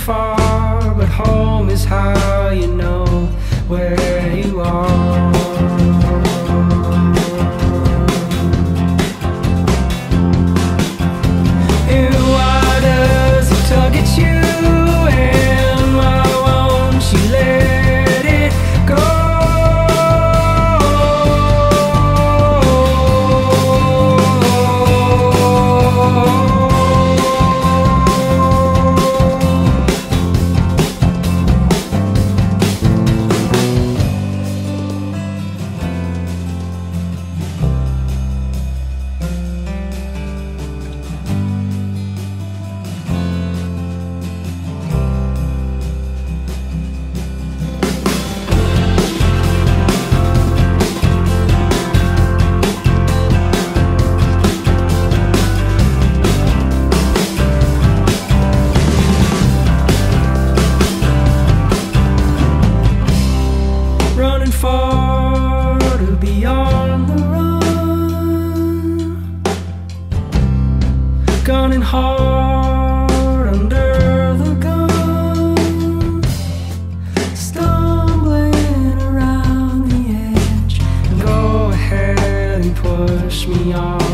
far, but home is how you know where you are. Running far to be on the run, gunning hard under the gun, stumbling around the edge. Go ahead and push me the